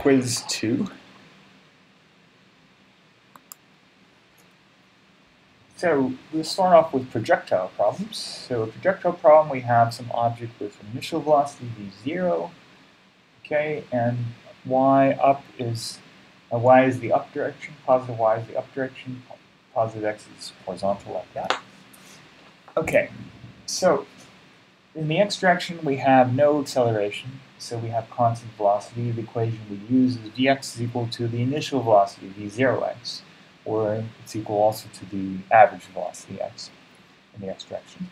quiz 2. So we'll start off with projectile problems. So a projectile problem, we have some object with initial velocity v0, okay, and y up is, uh, y is the up direction, positive y is the up direction, positive x is horizontal like that. Okay, so in the x direction we have no acceleration, so we have constant velocity. The equation we use is dx is equal to the initial velocity, v0x, or it's equal also to the average velocity x in the x direction.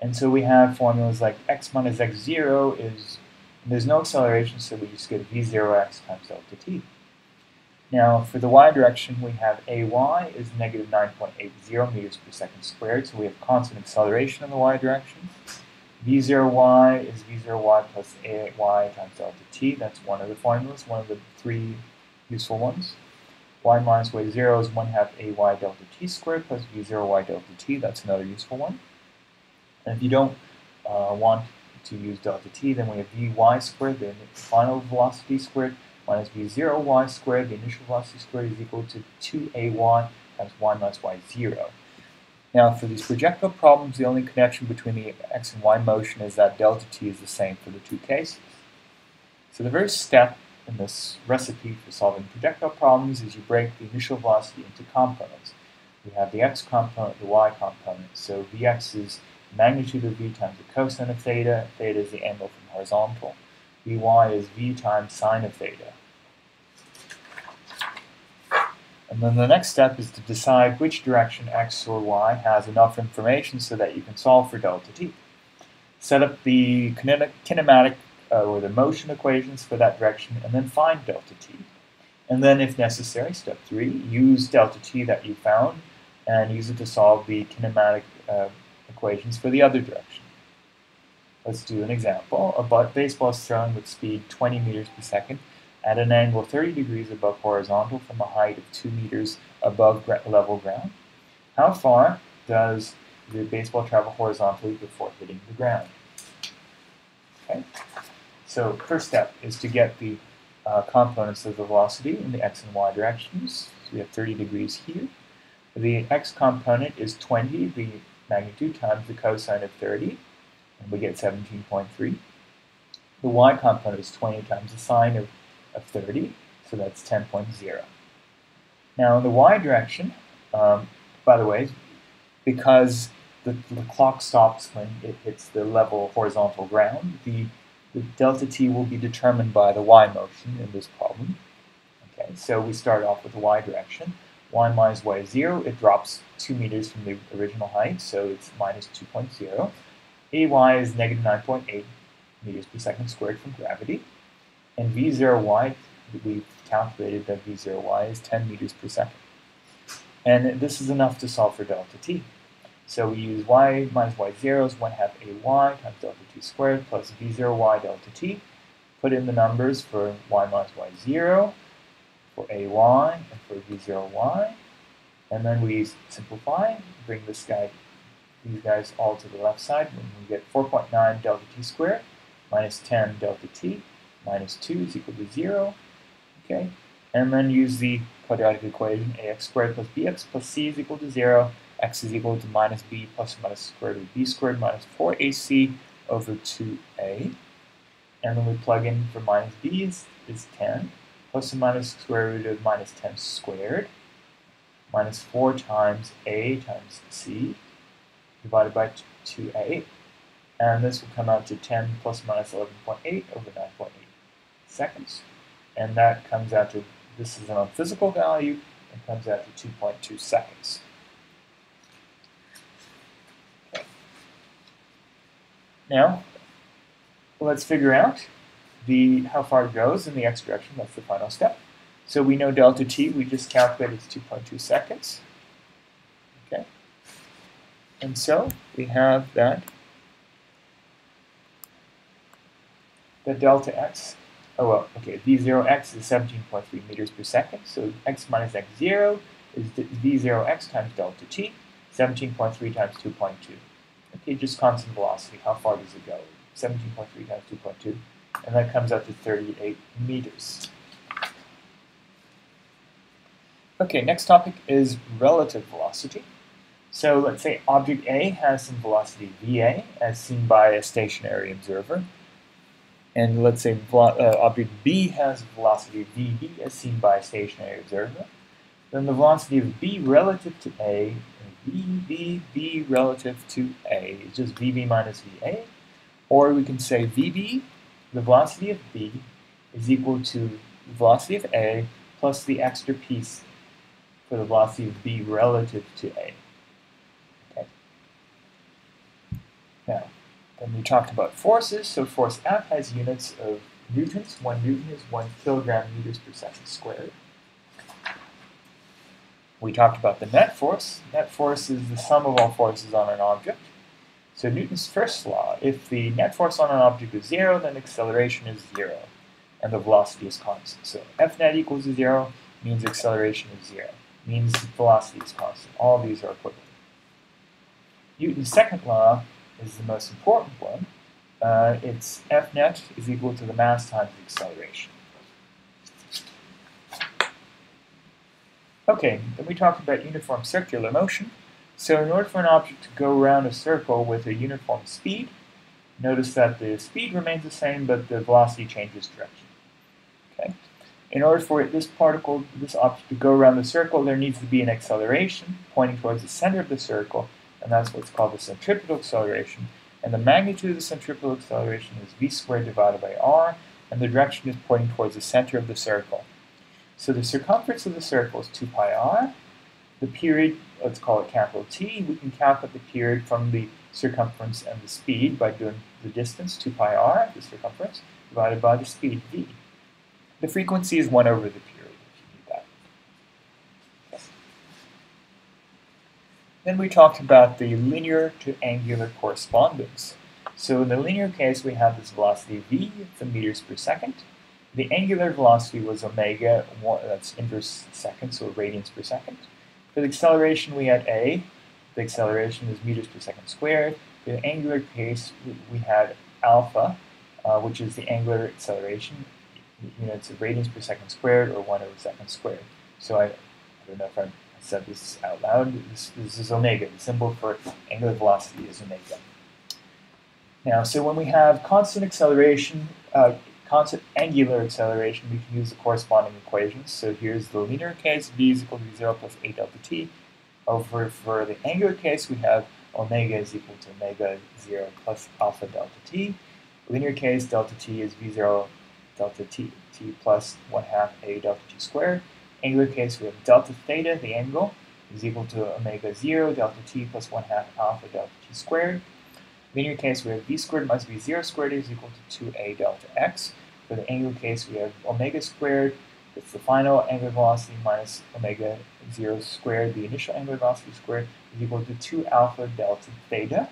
And so we have formulas like x minus x0 is, there's no acceleration, so we just get v0x times delta t. Now, for the y direction, we have ay is negative 9.80 meters per second squared, so we have constant acceleration in the y direction v0y is v0y plus ay times delta t. That's one of the formulas, one of the three useful ones. y minus y0 is 1 half ay delta t squared plus v0y delta t. That's another useful one. And if you don't uh, want to use delta t, then we have vy squared, the final velocity squared, minus v0y squared, the initial velocity squared, is equal to 2ay times y minus y0. Now, for these projectile problems, the only connection between the x and y motion is that delta t is the same for the two cases. So the first step in this recipe for solving projectile problems is you break the initial velocity into components. We have the x component, the y component. So vx is magnitude of v times the cosine of theta. Theta is the angle from horizontal. vy is v times sine of theta. And then the next step is to decide which direction x or y has enough information so that you can solve for delta t. Set up the kinematic uh, or the motion equations for that direction and then find delta t. And then if necessary, step three, use delta t that you found and use it to solve the kinematic uh, equations for the other direction. Let's do an example. A baseball is thrown with speed 20 meters per second at an angle 30 degrees above horizontal from a height of 2 meters above level ground. How far does the baseball travel horizontally before hitting the ground? Okay. So first step is to get the uh, components of the velocity in the x and y directions. So we have 30 degrees here. The x component is 20, the magnitude, times the cosine of 30, and we get 17.3. The y component is 20 times the sine of of 30, so that's 10.0. Now in the y direction, um, by the way, because the, the, clock stops when it hits the level horizontal ground, the, the delta t will be determined by the y motion in this problem. Okay, so we start off with the y direction. y minus y is 0, it drops 2 meters from the original height, so it's minus 2.0. ay is negative 9.8 meters per second squared from gravity. And V0y, we've calculated that V0y is 10 meters per second. And this is enough to solve for delta t. So we use y minus y0 is 1 half ay times delta t squared plus v0y delta t. Put in the numbers for y minus y0, for ay, and for v0y. And then we simplify, bring this guy, these guys all to the left side, and we get 4.9 delta t squared minus 10 delta t minus 2 is equal to 0. Okay, and then use the quadratic equation ax squared plus bx plus c is equal to 0. x is equal to minus b plus or minus square root of b squared minus 4ac over 2a. And then we plug in for minus b is, is 10 plus or minus square root of minus 10 squared minus 4 times a times c divided by 2a. And this will come out to 10 plus or minus 11.8 over 9.8 seconds. And that comes out to, this is an physical value, and comes out to 2.2 seconds. Okay. Now, let's figure out the how far it goes in the x direction. That's the final step. So we know delta t, we just calculated it's 2.2 seconds. Okay. And so we have that, the delta x oh well, okay, v0x is 17.3 meters per second, so x minus x0 is v0x times delta t, 17.3 times 2.2. Okay, just constant velocity, how far does it go? 17.3 times 2.2, and that comes out to 38 meters. Okay, next topic is relative velocity. So let's say object A has some velocity VA as seen by a stationary observer. And let's say uh, object B has velocity VB as seen by a stationary observer. Then the velocity of B relative to A, V, V relative to A is just VB minus VA. Or we can say VB, the velocity of B, is equal to the velocity of A plus the extra piece for the velocity of B relative to A. Okay. Now, then we talked about forces. So force F has units of newtons. One newton is one kilogram meters per second squared. We talked about the net force. Net force is the sum of all forces on an object. So Newton's first law, if the net force on an object is zero, then acceleration is zero, and the velocity is constant. So F net equals zero means acceleration is zero, means velocity is constant. All these are equivalent. Newton's second law is the most important one. Uh, it's F net is equal to the mass times the acceleration. Okay, then we talked about uniform circular motion. So in order for an object to go around a circle with a uniform speed, notice that the speed remains the same, but the velocity changes direction. Okay. In order for this particle, this object to go around the circle, there needs to be an acceleration pointing towards the center of the circle, and that's what's called the centripetal acceleration. And the magnitude of the centripetal acceleration is v squared divided by r, and the direction is pointing towards the center of the circle. So the circumference of the circle is 2 pi r. The period, let's call it capital T. We can calculate the period from the circumference and the speed by doing the distance, 2 pi r, the circumference, divided by the speed, v. The frequency is 1 over the period, if you need that. Okay. Then we talked about the linear to angular correspondence. So in the linear case, we have this velocity v, it's in meters per second. The angular velocity was omega, that's inverse second, so radians per second. For the acceleration, we had a. The acceleration is meters per second squared. For the angular case, we had alpha, uh, which is the angular acceleration, units of radians per second squared, or 1 over second squared. So I, I don't know if I said this out loud. This, this is omega. The symbol for angular velocity is omega. Now, so when we have constant acceleration, uh, constant angular acceleration, we can use the corresponding equations. So here's the linear case, v is equal to 0 plus a delta t. Over for the angular case, we have omega is equal to omega 0 plus alpha delta t. Linear case, delta t is v0 delta t, t plus 1 half a delta t squared. Angular case, we have delta theta, the angle, is equal to omega 0 delta t plus 1 half alpha delta t squared. Linear case, we have v squared must be 0 squared is equal to 2a delta x. For the angular case, we have omega squared. It's the final angular velocity minus omega 0 squared. The initial angular velocity squared is equal to 2 alpha delta theta.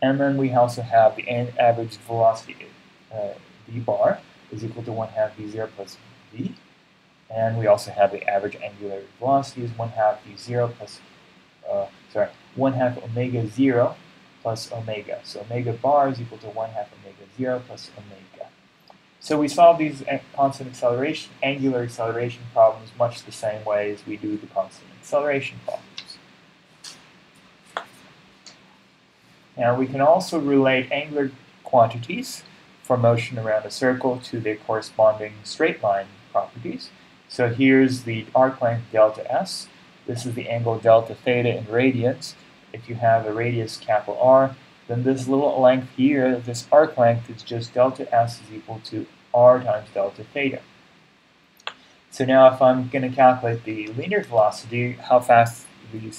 And then we also have the average velocity, uh, v bar, is equal to 1 half v0 plus v. And we also have the average angular velocity is 1 half v0 plus, uh, sorry, 1 half omega 0 plus omega. So omega bar is equal to 1 half omega 0 plus omega. So we solve these constant acceleration, angular acceleration problems much the same way as we do the constant acceleration problems. Now we can also relate angular quantities for motion around a circle to their corresponding straight line properties. So here's the arc length delta s. This is the angle delta theta in radians if you have a radius capital R, then this little length here, this arc length is just delta s is equal to r times delta theta. So now if I'm going to calculate the linear velocity, how fast the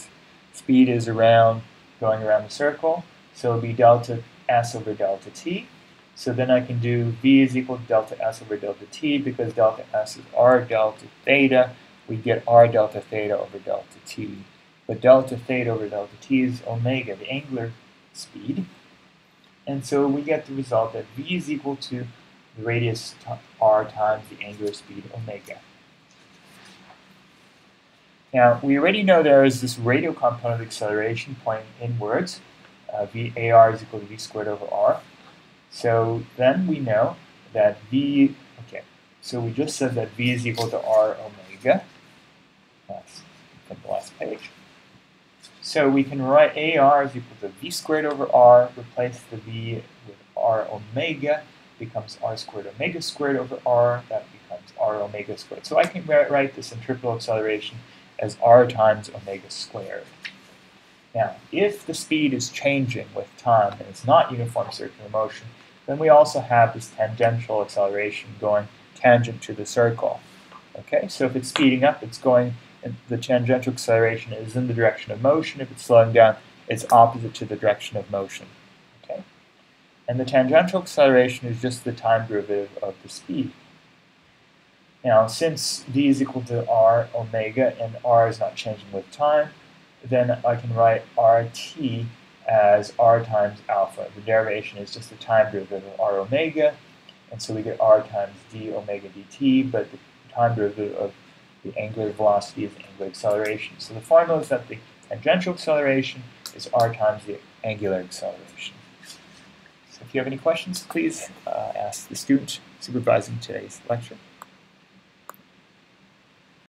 speed is around going around the circle, so it'll be delta s over delta t. So then I can do v is equal to delta s over delta t because delta s is r delta theta. We get r delta theta over delta t. But delta theta over delta t is omega, the angular speed. And so we get the result that v is equal to the radius r times the angular speed omega. Now, we already know there is this radial component of acceleration pointing inwards. Uh, v ar is equal to v squared over r. So then we know that v, okay, so we just said that v is equal to r omega. last, from the last page. So we can write AR is equal to V squared over R, replace the V with R omega, becomes R squared omega squared over R, that becomes R omega squared. So I can write this centripetal acceleration as R times omega squared. Now, if the speed is changing with time and it's not uniform circular motion, then we also have this tangential acceleration going tangent to the circle. Okay, so if it's speeding up, it's going, the tangential acceleration is in the direction of motion. If it's slowing down, it's opposite to the direction of motion. Okay, and the tangential acceleration is just the time derivative of the speed. Now, since d is equal to r omega and r is not changing with time, then I can write RT as R times alpha. The derivation is just the time derivative of R omega, and so we get R times d omega dt, but the time derivative of the angular velocity is the angular acceleration. So the formula is that the tangential acceleration is R times the angular acceleration. So if you have any questions, please uh, ask the student supervising today's lecture.